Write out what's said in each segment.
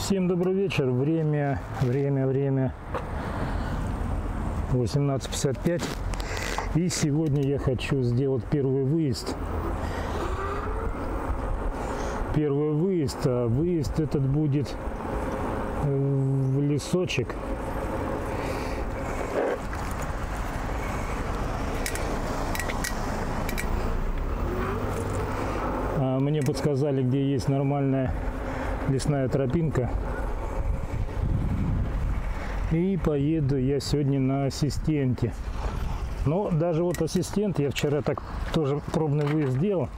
Всем добрый вечер. Время, время, время 18.55. И сегодня я хочу сделать первый выезд. Первый выезд. А выезд этот будет в лесочек. А Мне подсказали, где есть нормальная лесная тропинка. И поеду я сегодня на ассистенте. Но даже вот ассистент, я вчера так тоже пробный выезд сделал.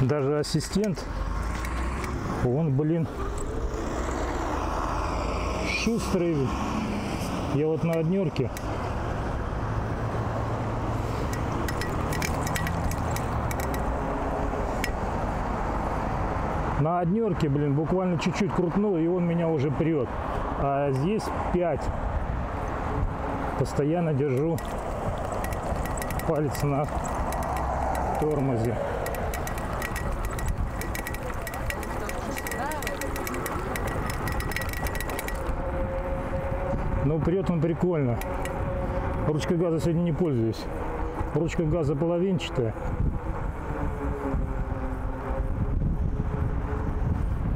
Даже ассистент, он, блин, шустрый. Я вот на однерке На однерке, блин, буквально чуть-чуть крутнул, и он меня уже прет. А здесь 5. Постоянно держу палец на тормозе. Но прет он прикольно. Ручкой газа сегодня не пользуюсь. Ручка газа половинчатая.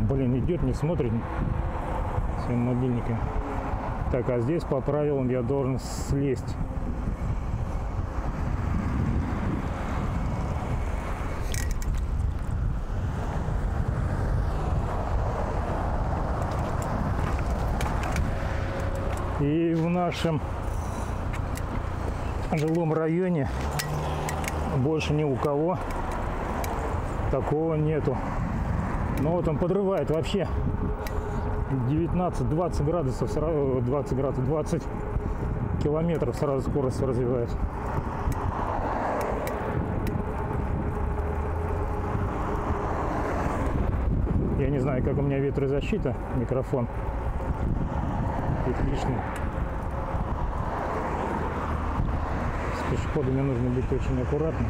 Блин, идет, не смотрит своим мобильником. Так, а здесь по правилам я должен слезть. И в нашем жилом районе больше ни у кого такого нету. Но вот он подрывает вообще 19-20 градусов, сразу 20 градусов, 20 километров сразу скорость развивает. Я не знаю, как у меня ветрозащита, микрофон. Отличный. С пешеходами нужно быть очень аккуратным.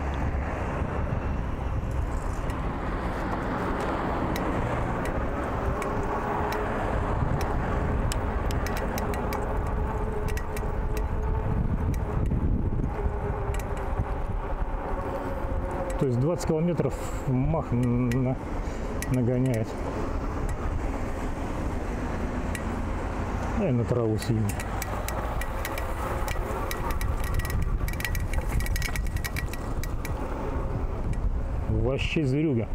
20 километров мах на, нагоняет. Я на траву съем. Вообще зверюга.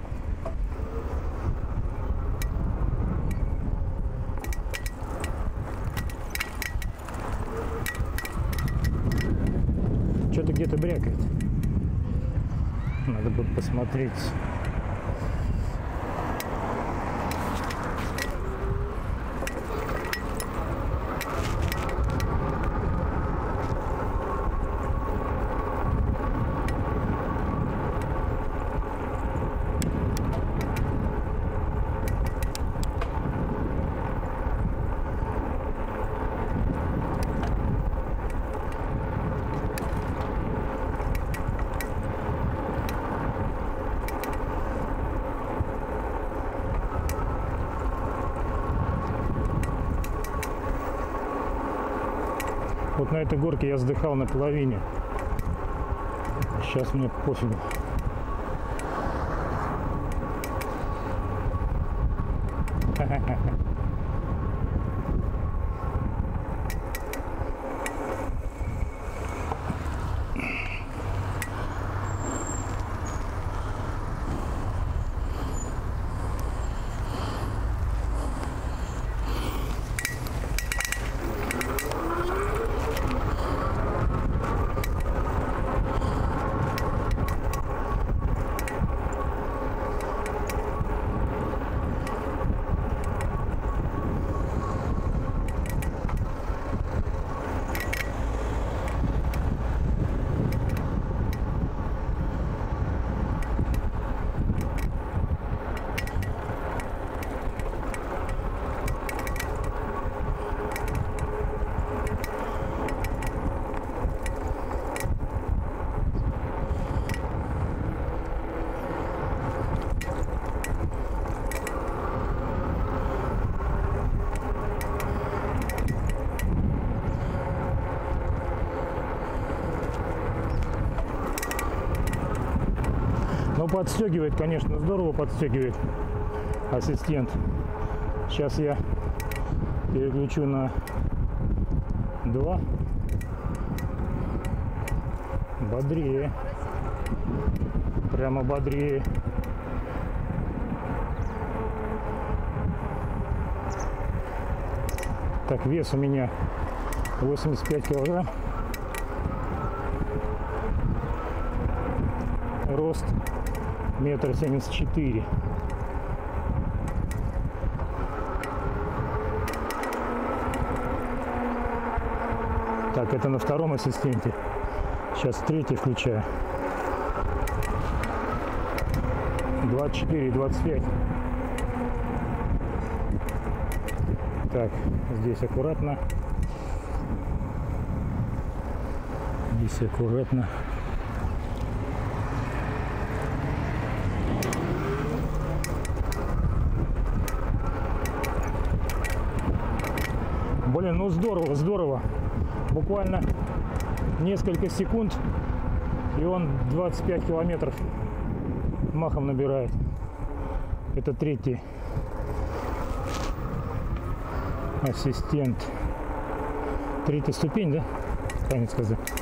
Что-то где-то брякает. Надо на этой горке я вздыхал на половине. Сейчас мне пофигу. Подстегивает, конечно, здорово подстегивает ассистент. Сейчас я переключу на 2. Бодрее. Прямо бодрее. Так, вес у меня 85 килограмм. Рост метр семьдесят четыре. Так, это на втором ассистенте. Сейчас третий включаю. 24 25. Так, здесь аккуратно. Здесь аккуратно. Блин, ну здорово, здорово. Буквально несколько секунд, и он 25 километров махом набирает. Это третий ассистент. Третья ступень, да? Правильно сказать.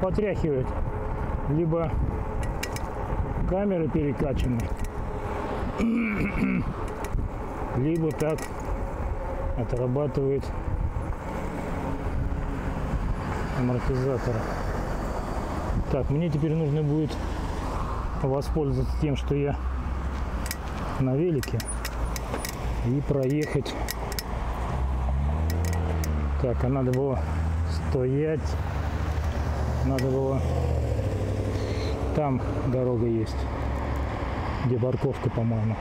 Потряхивает. Либо камеры перекачаны, либо так отрабатывает амортизатора. Так, мне теперь нужно будет воспользоваться тем, что я на велике и проехать. Так, а надо было стоять, надо было там дорога есть, где парковка, по-моему.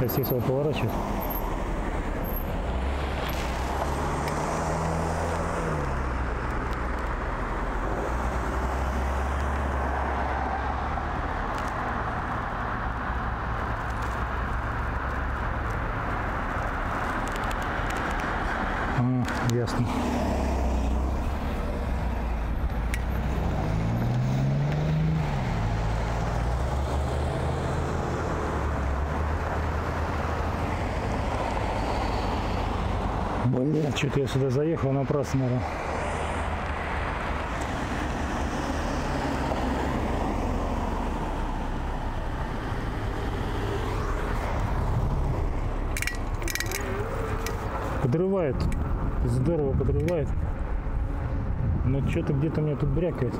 Сейчас если поворачивать. А, ясно. Блин, что-то я сюда заехал напрасно, наверное. Подрывает. Здорово подрывает. Но что-то где-то меня тут брякает.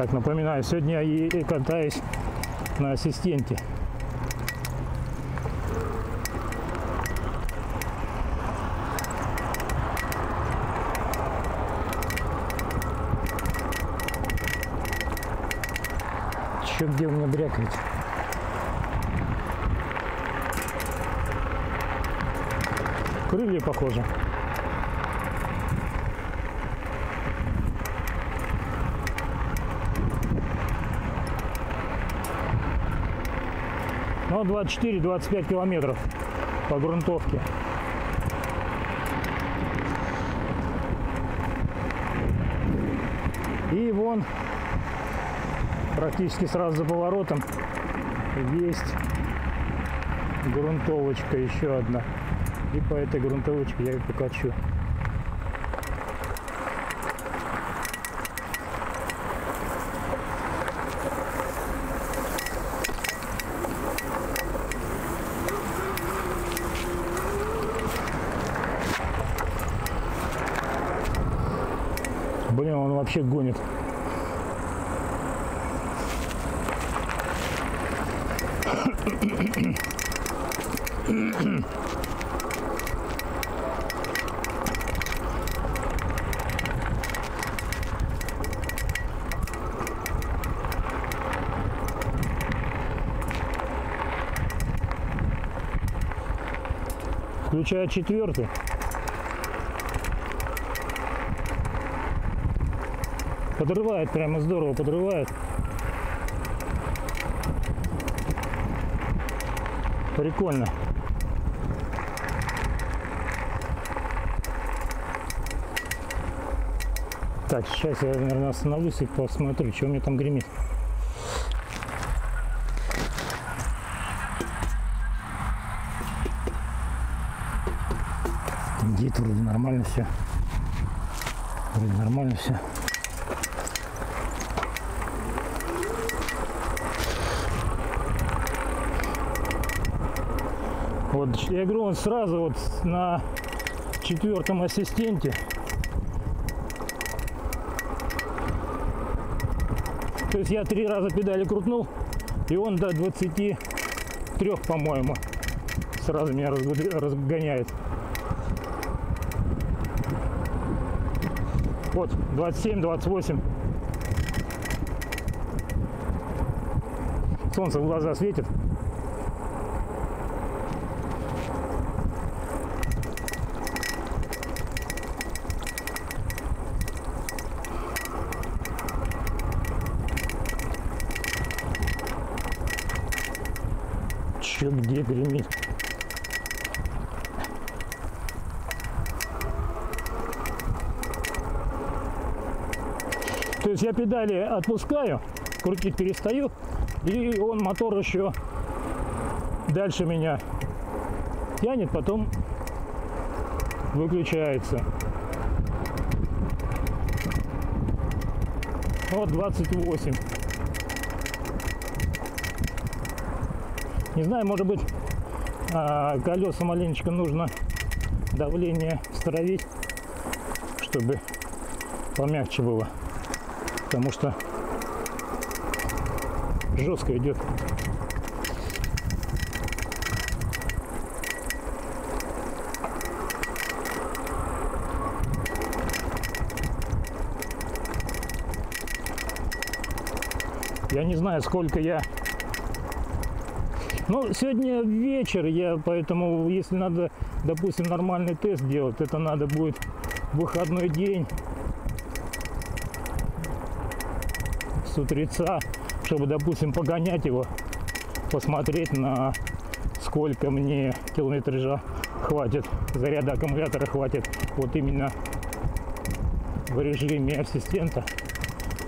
Так, напоминаю, сегодня я и катаюсь на ассистенте. Че где у меня брякает? Крылья похоже. Ну, 24-25 километров по грунтовке. И вон практически сразу за поворотом есть грунтовочка еще одна. И по этой грунтовочке я и покачу. Блин, он вообще гонит. Включаю четвертый. Подрывает, прямо здорово подрывает. Прикольно. Так, сейчас я, наверное, остановлюсь и посмотрю, что у меня там гремит. Нормально все. Вроде нормально все. Вот я говорю, он сразу вот на четвертом ассистенте. То есть я три раза педали крутнул, и он до 23, по-моему, сразу меня разгоняет. Вот, 27, 28. Солнце в глаза светит. Чё где гремит? То есть я педали отпускаю, крутить перестаю, и он мотор еще дальше меня тянет, потом выключается. Вот 28. Не знаю, может быть, а, колеса маленечко нужно давление стравить, чтобы помягче было потому что жестко идет. Я не знаю, сколько я... Ну, сегодня вечер, я поэтому, если надо, допустим, нормальный тест делать, это надо будет выходной день утреца, чтобы, допустим, погонять его, посмотреть на сколько мне километража хватит, заряда аккумулятора хватит вот именно в режиме ассистента.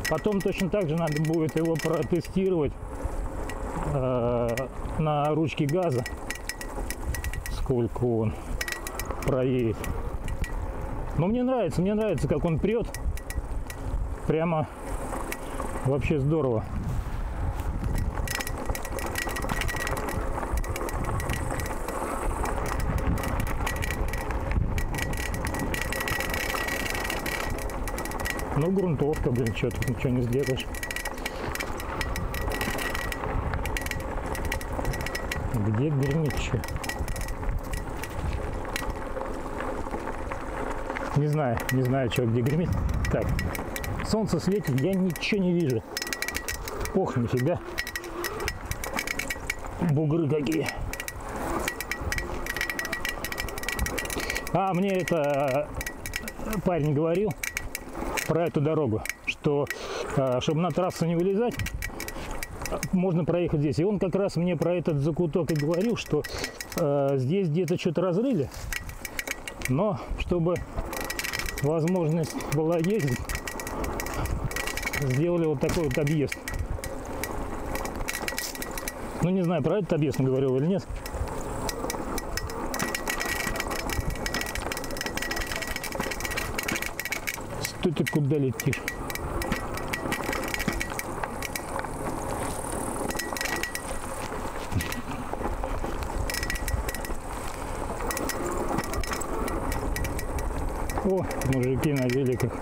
Потом точно так же надо будет его протестировать э, на ручке газа, сколько он проедет. Но мне нравится, мне нравится, как он прет. Прямо Вообще здорово. Ну, грунтовка, блин, что тут ничего не сделаешь. Где что? Не знаю, не знаю, что где гремит. Так, солнце светит, я ничего не вижу. Ох, нифига. Бугры какие. А, мне это э, парень говорил про эту дорогу, что э, чтобы на трассу не вылезать, можно проехать здесь. И он как раз мне про этот закуток и говорил, что э, здесь где-то что-то разрыли, но чтобы возможность была ездить, сделали вот такой вот объезд. Ну, не знаю, про этот объезд говорил или нет. Что ты куда летишь? О, мужики на великах.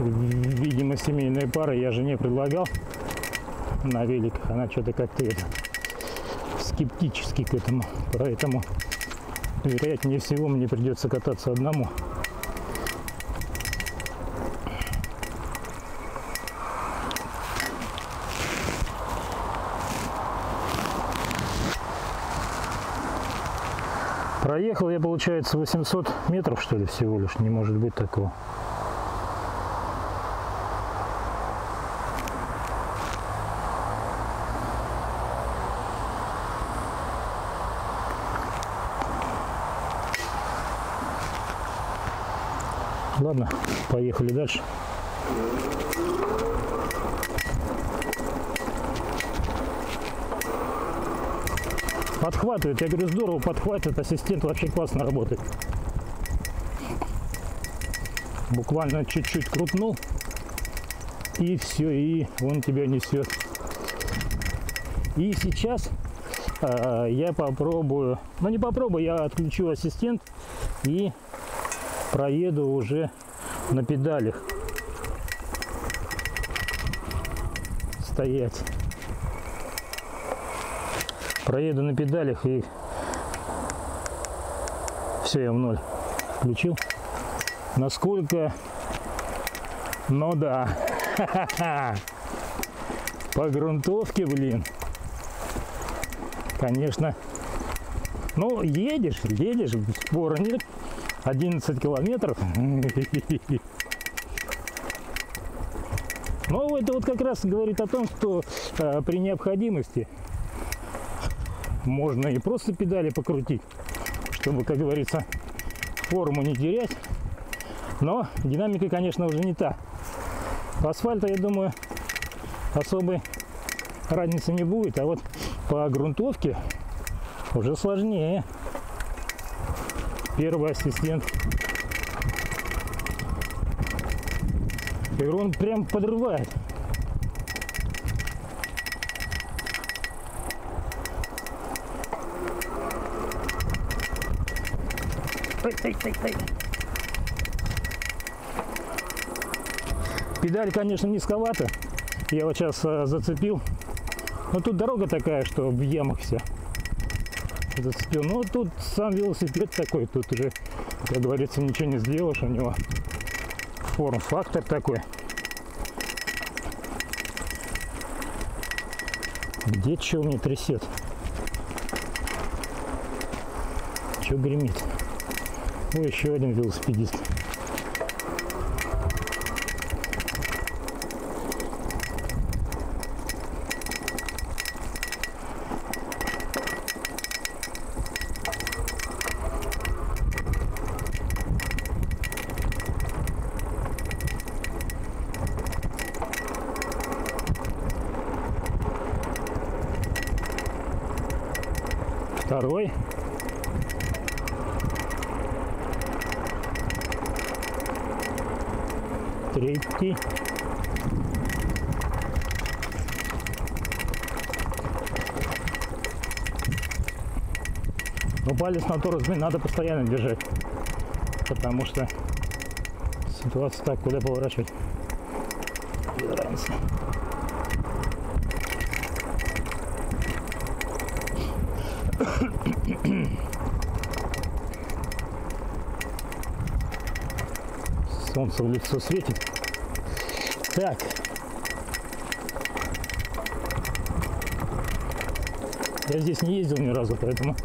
видимо, семейная пара. Я жене предлагал на великах. Она что-то как-то это скептически к этому. Поэтому, вероятнее всего, мне придется кататься одному. Проехал я, получается, 800 метров, что ли, всего лишь. Не может быть такого. Ладно, поехали дальше. Подхватывает, я говорю, здорово подхватывает, ассистент вообще классно работает. Буквально чуть-чуть крутнул, и все, и он тебя несет. И сейчас э, я попробую, ну не попробую, я отключу ассистент и проеду уже на педалях. Стоять. Проеду на педалях и все, я в ноль включил. Насколько? Ну да. По грунтовке, блин. Конечно. Ну, едешь, едешь, спора нет. 11 километров. Но это вот как раз говорит о том, что э, при необходимости можно и просто педали покрутить, чтобы, как говорится, форму не терять. Но динамика, конечно, уже не та. По асфальту, я думаю, особой разницы не будет, а вот по грунтовке уже сложнее первый ассистент. И он прям подрывает. Педаль, конечно, низковата. Я вот сейчас а, зацепил. Но тут дорога такая, что в ямах вся зацепил. Но тут сам велосипед такой, тут уже, как говорится, ничего не сделаешь, у него форм-фактор такой. Где что мне трясет? Что гремит? Ой, еще один велосипедист. Второй. Третий. Но палец на тормоз надо постоянно держать, потому что ситуация так, куда поворачивать. Разница. Солнце в лицо светит. Так. Я здесь не ездил ни разу, поэтому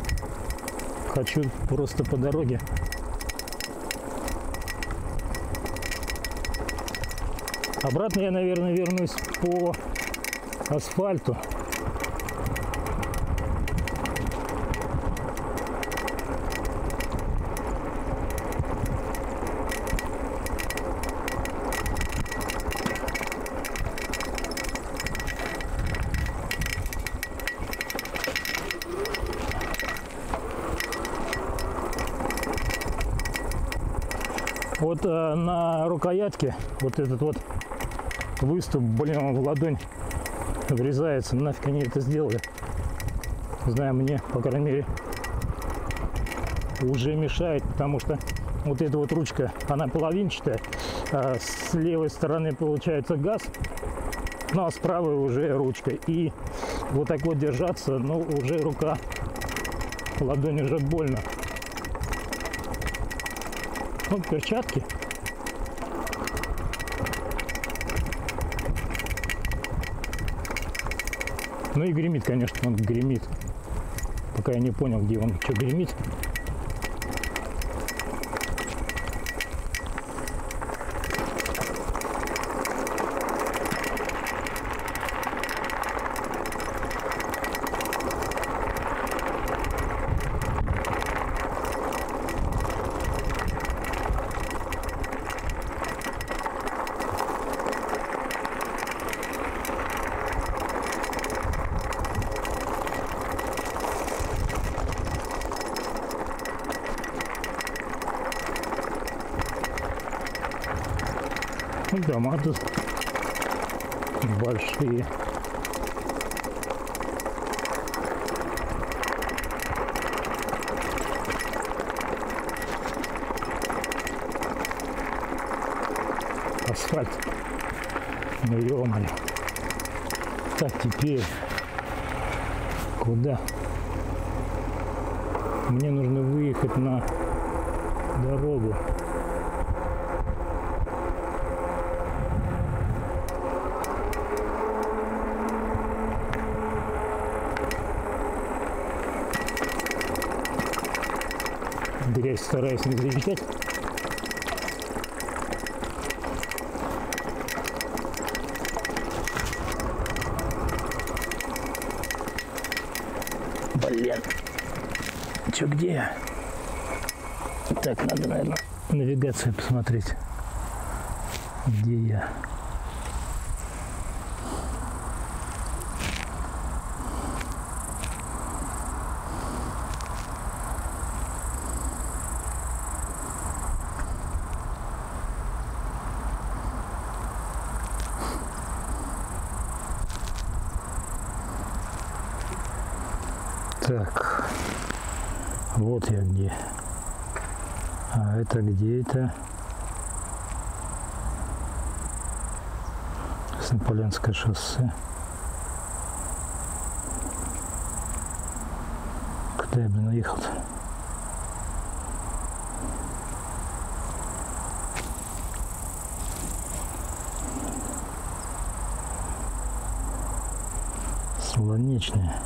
хочу просто по дороге. Обратно я, наверное, вернусь по асфальту. Вот э, на рукоятке вот этот вот выступ, блин, он в ладонь врезается. Нафиг они это сделали. Знаю, мне, по крайней мере, уже мешает, потому что вот эта вот ручка, она половинчатая. А с левой стороны получается газ, ну а с правой уже ручка. И вот так вот держаться, ну уже рука, ладонь уже больно. Вот перчатки. Ну и гремит, конечно, он гремит. Пока я не понял, где он что гремит. Дома тут большие. Асфальт. Ну ё-моё. Так, теперь куда? Мне нужно выехать на дорогу. Стараюсь не замечать. Блин. Чё, где я? Так, надо, наверное, навигацию посмотреть. Где я? Так, вот я где. А это где это? Смоленское шоссе. Куда я, блин, уехал-то? Солонечная.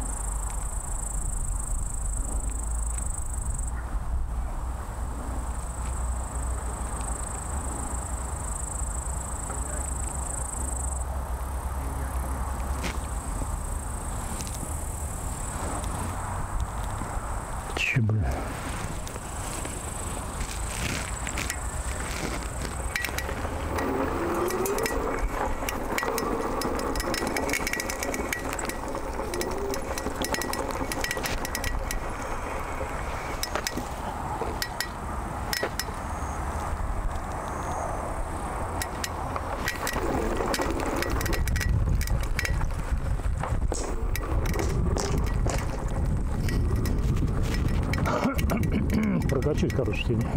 Че, блин. Прокачусь, короче, сегодня.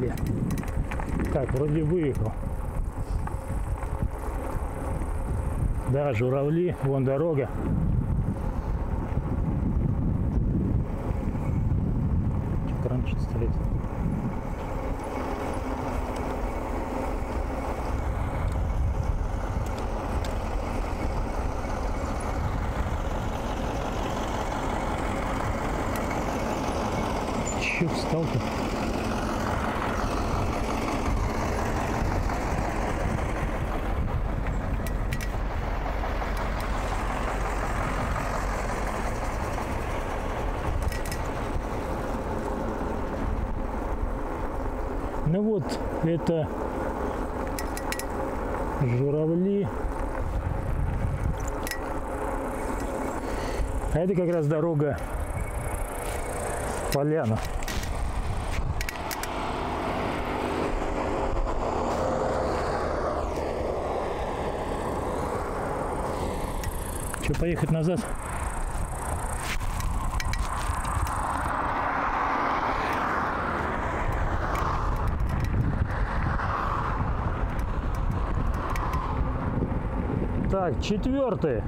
Блин. Так, вроде выехал. Да, журавли, вон дорога. Что-то раньше стоит. Че встал-то? Ну вот, это журавли. А это как раз дорога в поляну. Что, поехать назад? Так, четвертый.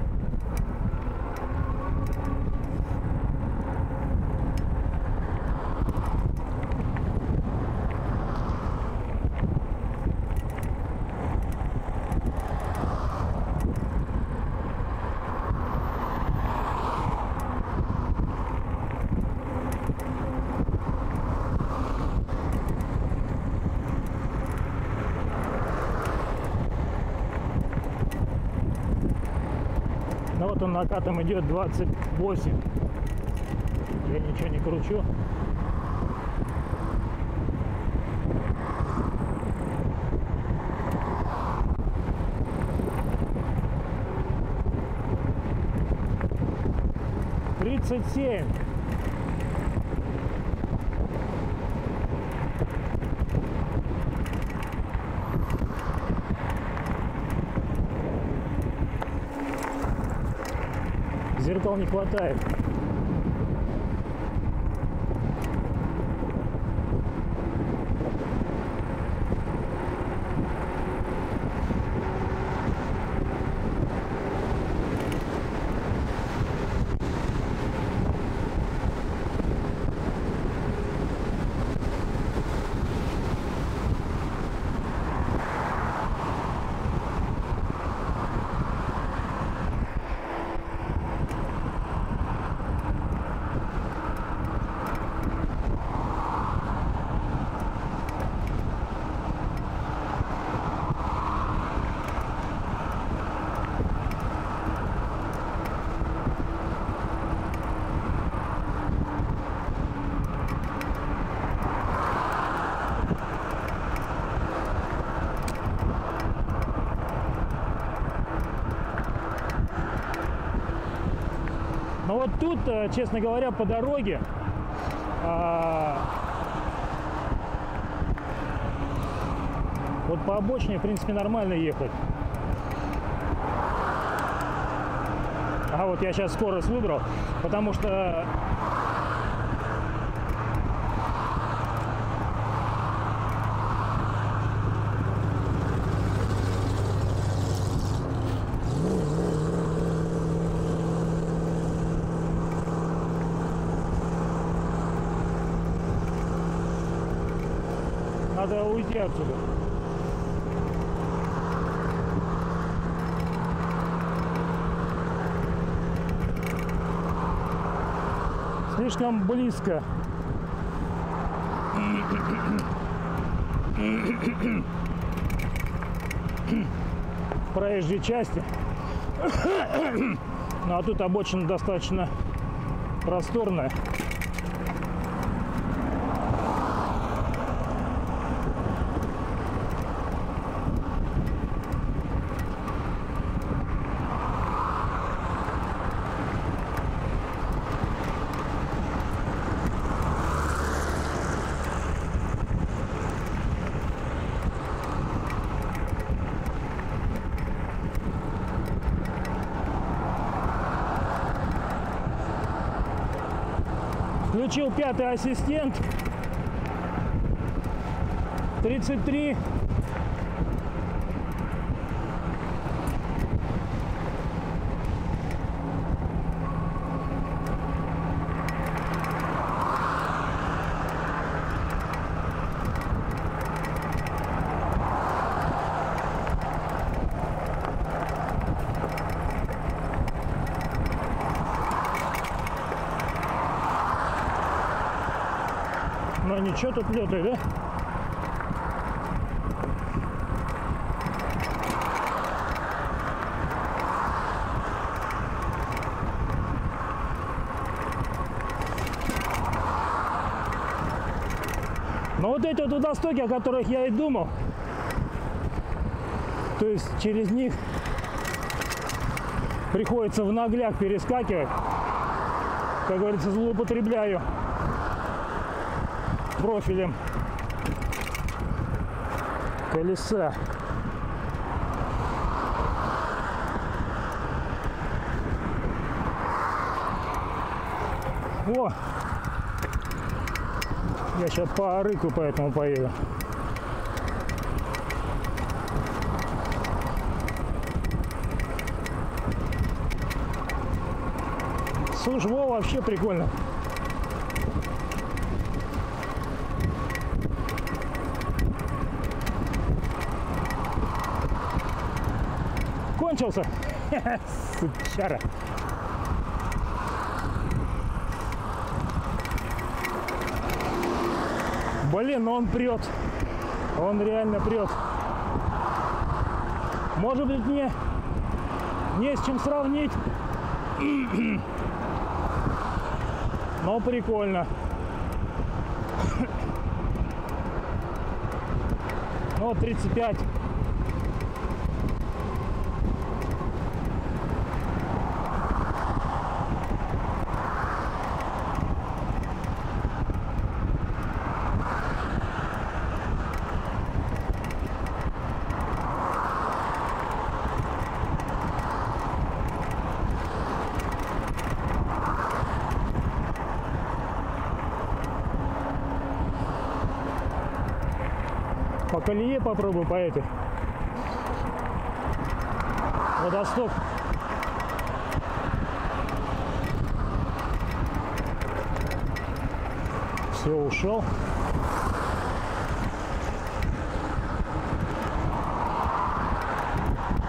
Он накатом идет 28. Я ничего не кручу. Тридцать семь. Не хватает. Но вот тут, э, честно говоря, по дороге а, вот по обочине, в принципе, нормально ехать. А вот я сейчас скорость выбрал, потому что надо уйти отсюда. Слишком близко. В проезжей части. Ну а тут обочина достаточно просторная. Включил пятый ассистент. 33. Ничего тут летает, да? Но вот эти вот водостоки, о которых я и думал, то есть через них приходится в нагляк перескакивать, как говорится, злоупотребляю профилем колеса. О! Я сейчас по рыку поэтому поеду. Во, вообще прикольно. Кончился. Сучара. Блин, ну он прет. Он реально прет. Может быть, мне не с чем сравнить. Но прикольно. Ну, 35. Колее попробуем по этой. Водосток. Все, ушел.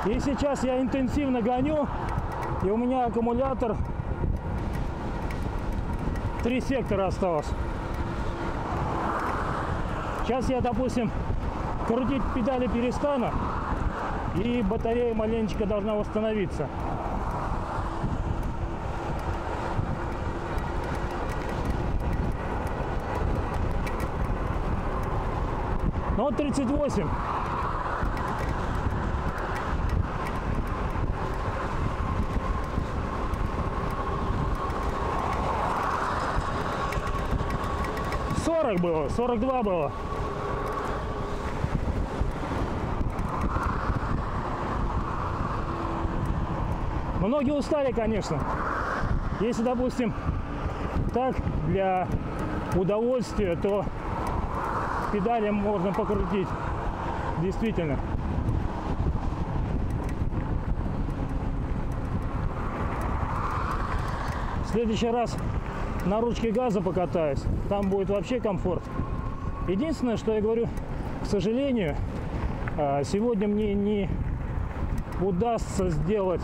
И сейчас я интенсивно гоню, и у меня аккумулятор три сектора осталось. Сейчас я, допустим, крутить педали перестану, и батарея маленечко должна восстановиться. Вот 38. Сорок было, сорок два было. Многие устали, конечно. Если, допустим, так для удовольствия, то педали можно покрутить. Действительно. В следующий раз на ручке газа покатаюсь. Там будет вообще комфорт. Единственное, что я говорю, к сожалению, а, сегодня мне не удастся сделать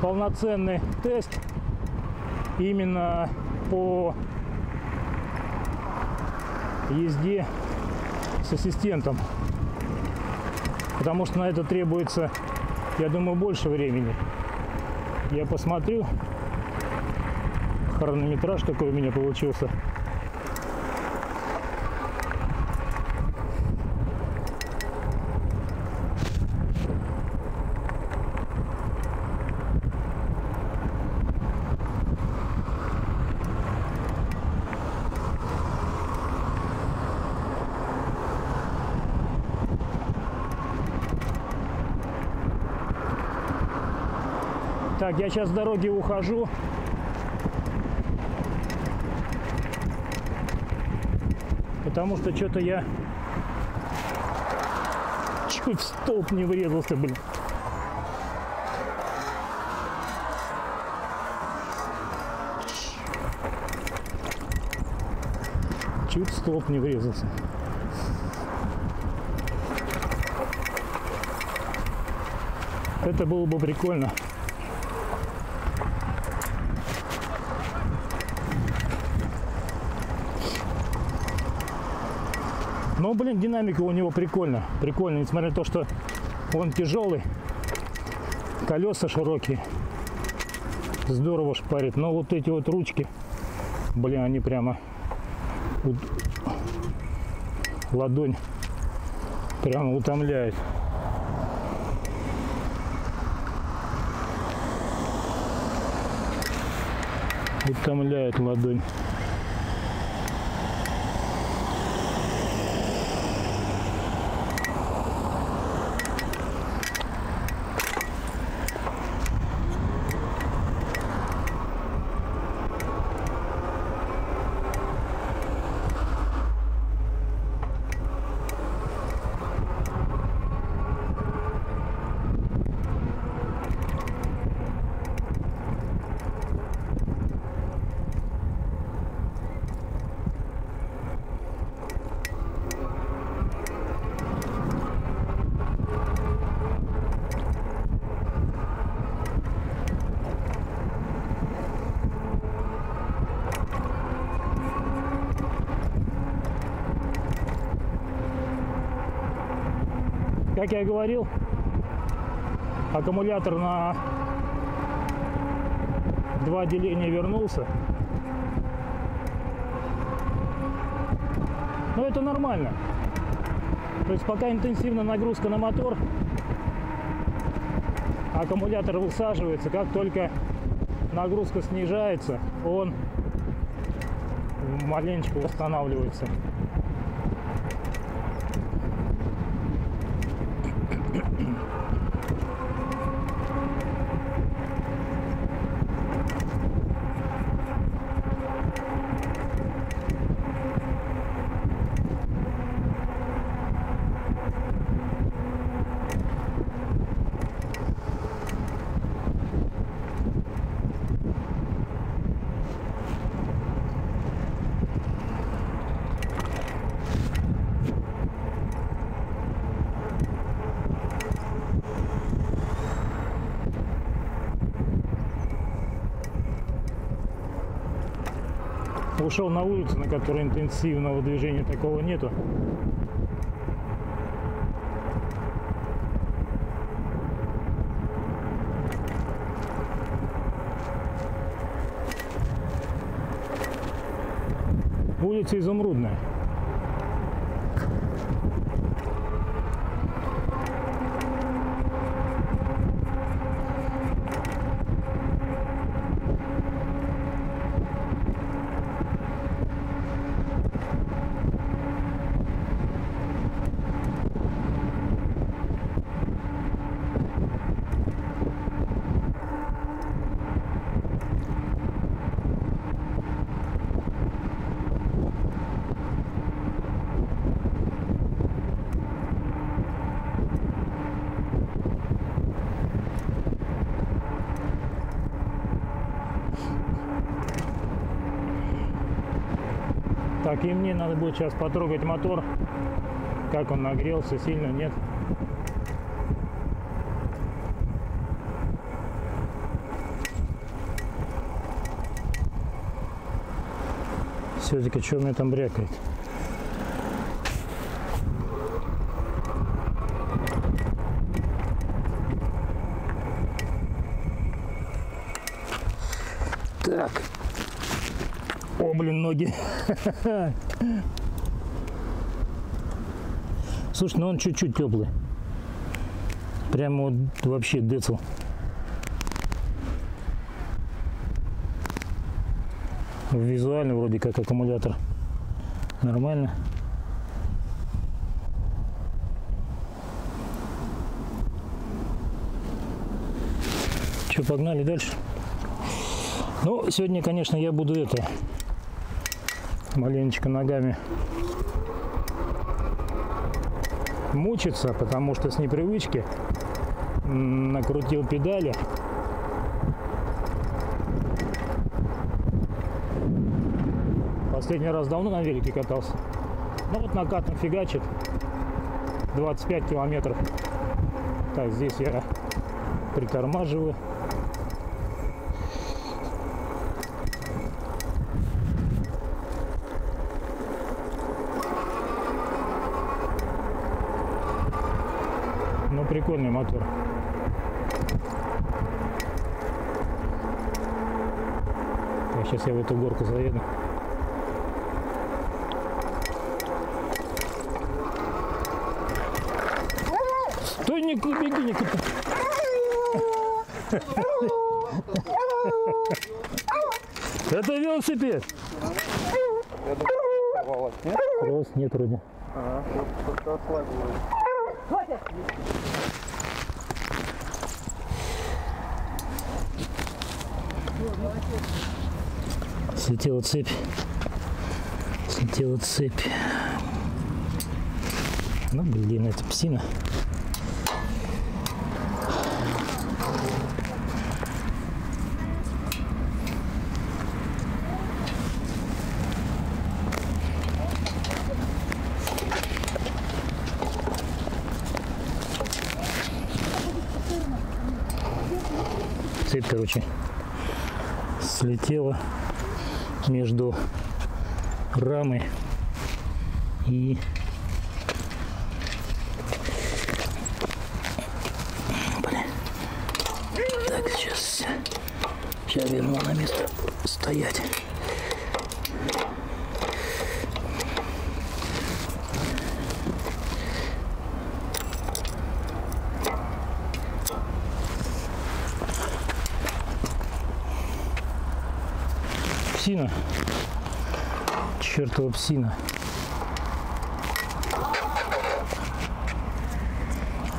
полноценный тест именно по езде с ассистентом. Потому что на это требуется, я думаю, больше времени. Я посмотрю. Хронометраж какой у меня получился. Так, я сейчас с дороги ухожу. Потому что что-то я чуть в столб не врезался, блин. Чуть в столб не врезался. Это было бы прикольно. Но, блин, динамика у него прикольно. Прикольно, несмотря на то, что он тяжелый. Колеса широкие. Здорово шпарит. Но вот эти вот ручки, блин, они прямо ладонь прямо утомляет. Утомляет ладонь. Как я говорил, аккумулятор на два деления вернулся. Но это нормально. То есть пока интенсивная нагрузка на мотор, аккумулятор высаживается. Как только нагрузка снижается, он маленечко восстанавливается. Ушел на улицу, на которой интенсивного движения такого нету. Улица Изумрудная. Так, и мне надо будет сейчас потрогать мотор, как он нагрелся, сильно нет. Все-таки что у там брякает? Так. Ноги. Слушай, ну он чуть-чуть теплый. Прямо вот вообще децл. Визуально вроде как аккумулятор нормально. Что, погнали дальше? Ну, сегодня, конечно, я буду это маленечко ногами мучиться, потому что с непривычки накрутил педали. Последний раз давно на велике катался. Ну вот накатом фигачит 25 километров. Так, здесь я притормаживаю. Ну, прикольный мотор. Так, сейчас я в эту горку заеду. Стой, не беги, не купи. Это велосипед. Кросс нет вроде. Ага, вот только Слетела цепь. Слетела цепь. Ну, блин, это псина. Цепь, короче, слетела между рамой и Блин. Так, сейчас. Сейчас верну на место стоять. Псина. Чертова псина.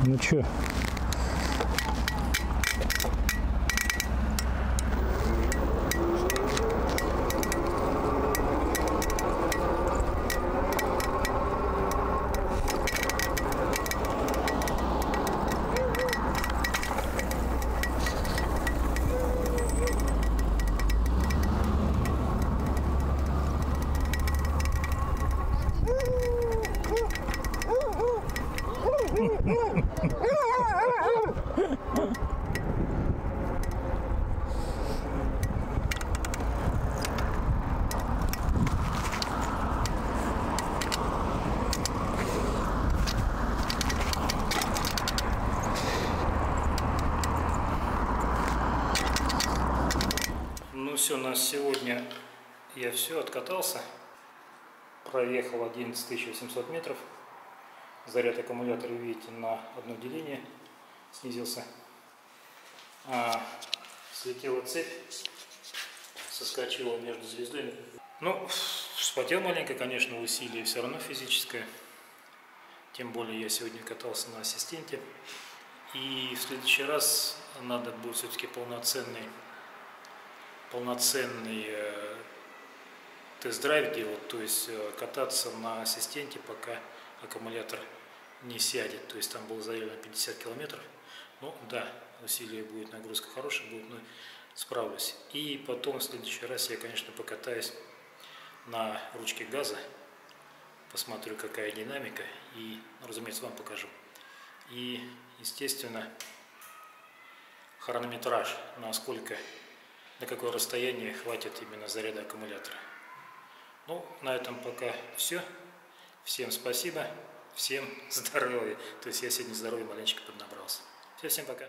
Ну чё? Все, на сегодня я все, откатался. Проехал 11 800 метров. Заряд аккумулятора, видите, на одно деление снизился. А, слетела цепь, соскочила между звездой. Ну, вспотел маленько, конечно, усилие все равно физическое. Тем более я сегодня катался на ассистенте. И в следующий раз надо будет все-таки полноценный полноценный э, тест-драйв делать, то есть э, кататься на ассистенте, пока аккумулятор не сядет. То есть там было заявлено 50 километров. Ну да, усилие будет, нагрузка хорошая будет, но справлюсь. И потом в следующий раз я, конечно, покатаюсь на ручке газа, посмотрю, какая динамика, и, ну, разумеется, вам покажу. И, естественно, хронометраж, насколько на какое расстояние хватит именно заряда аккумулятора. Ну, на этом пока все. Всем спасибо, всем здоровья. То есть я сегодня здоровье маленечко поднабрался. Все, всем пока.